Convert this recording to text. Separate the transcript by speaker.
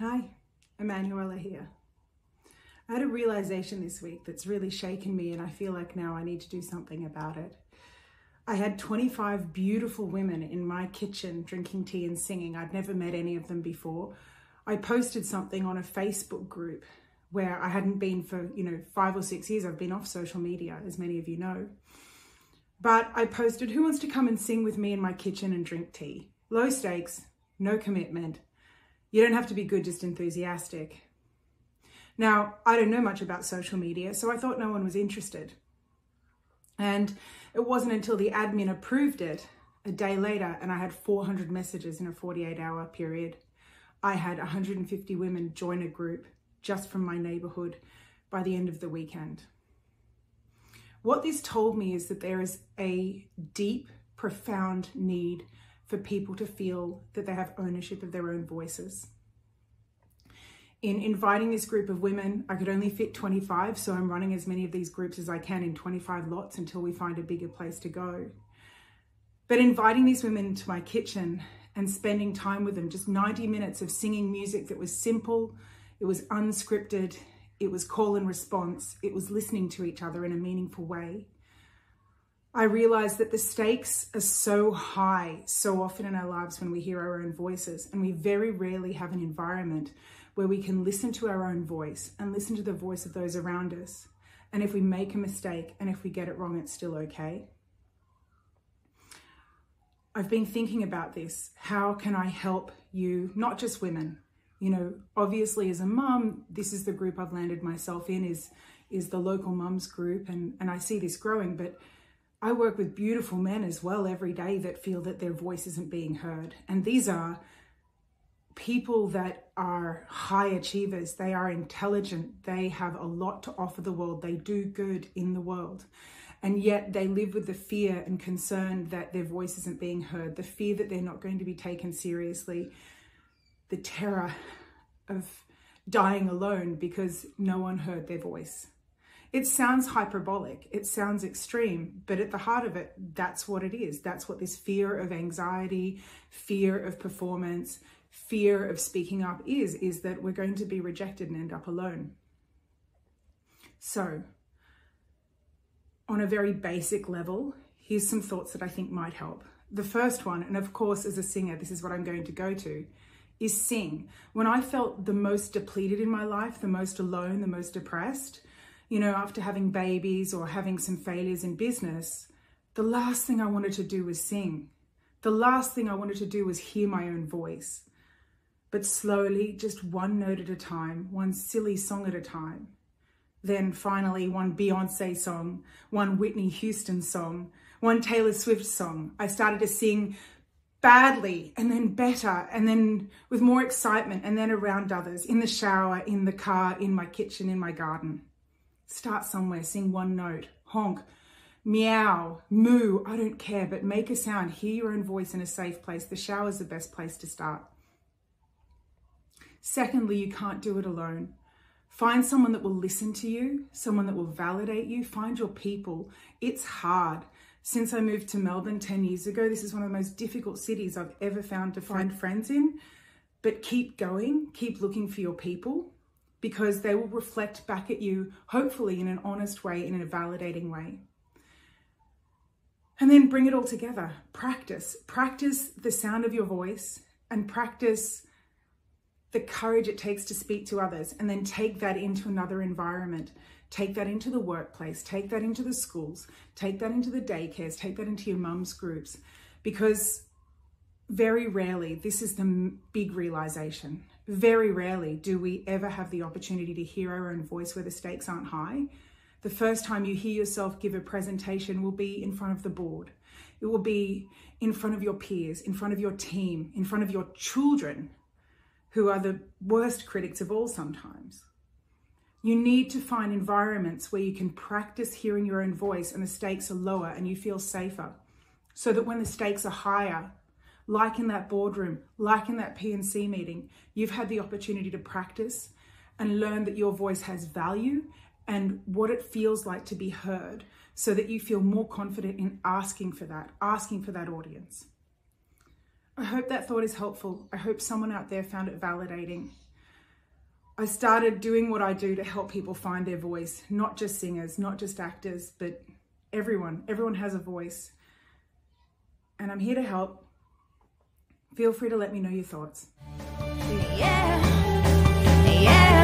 Speaker 1: Hi, Emmanuella here. I had a realization this week that's really shaken me, and I feel like now I need to do something about it. I had 25 beautiful women in my kitchen drinking tea and singing. I'd never met any of them before. I posted something on a Facebook group where I hadn't been for, you know, five or six years. I've been off social media, as many of you know. But I posted, Who wants to come and sing with me in my kitchen and drink tea? Low stakes, no commitment. You don't have to be good, just enthusiastic. Now, I don't know much about social media, so I thought no one was interested. And it wasn't until the admin approved it a day later, and I had 400 messages in a 48 hour period. I had 150 women join a group just from my neighborhood by the end of the weekend. What this told me is that there is a deep, profound need for people to feel that they have ownership of their own voices. In inviting this group of women, I could only fit 25, so I'm running as many of these groups as I can in 25 lots until we find a bigger place to go. But inviting these women into my kitchen and spending time with them, just 90 minutes of singing music that was simple, it was unscripted, it was call and response, it was listening to each other in a meaningful way. I realize that the stakes are so high so often in our lives when we hear our own voices, and we very rarely have an environment where we can listen to our own voice and listen to the voice of those around us. And if we make a mistake and if we get it wrong, it's still okay. I've been thinking about this. How can I help you, not just women? You know, obviously as a mum, this is the group I've landed myself in is is the local mums group and and I see this growing, but I work with beautiful men as well every day that feel that their voice isn't being heard. And these are people that are high achievers. They are intelligent. They have a lot to offer the world. They do good in the world. And yet they live with the fear and concern that their voice isn't being heard, the fear that they're not going to be taken seriously, the terror of dying alone because no one heard their voice. It sounds hyperbolic, it sounds extreme, but at the heart of it, that's what it is. That's what this fear of anxiety, fear of performance, fear of speaking up is, is that we're going to be rejected and end up alone. So, on a very basic level, here's some thoughts that I think might help. The first one, and of course, as a singer, this is what I'm going to go to, is sing. When I felt the most depleted in my life, the most alone, the most depressed, you know, after having babies or having some failures in business, the last thing I wanted to do was sing. The last thing I wanted to do was hear my own voice. But slowly, just one note at a time, one silly song at a time. Then finally, one Beyonce song, one Whitney Houston song, one Taylor Swift song. I started to sing badly and then better and then with more excitement and then around others in the shower, in the car, in my kitchen, in my garden. Start somewhere, sing one note, honk, meow, moo, I don't care, but make a sound, hear your own voice in a safe place. The shower is the best place to start. Secondly, you can't do it alone. Find someone that will listen to you, someone that will validate you. Find your people. It's hard. Since I moved to Melbourne 10 years ago, this is one of the most difficult cities I've ever found to find friends in. But keep going, keep looking for your people because they will reflect back at you, hopefully in an honest way, in a validating way. And then bring it all together. Practice. Practice the sound of your voice and practice the courage it takes to speak to others and then take that into another environment. Take that into the workplace, take that into the schools, take that into the daycares, take that into your mum's groups. Because very rarely, this is the big realization very rarely do we ever have the opportunity to hear our own voice where the stakes aren't high. The first time you hear yourself give a presentation will be in front of the board. It will be in front of your peers, in front of your team, in front of your children, who are the worst critics of all sometimes. You need to find environments where you can practice hearing your own voice and the stakes are lower and you feel safer. So that when the stakes are higher, like in that boardroom, like in that P&C meeting, you've had the opportunity to practice and learn that your voice has value and what it feels like to be heard so that you feel more confident in asking for that, asking for that audience. I hope that thought is helpful. I hope someone out there found it validating. I started doing what I do to help people find their voice, not just singers, not just actors, but everyone. Everyone has a voice. And I'm here to help. Feel free to let me know your thoughts. Yeah. Yeah.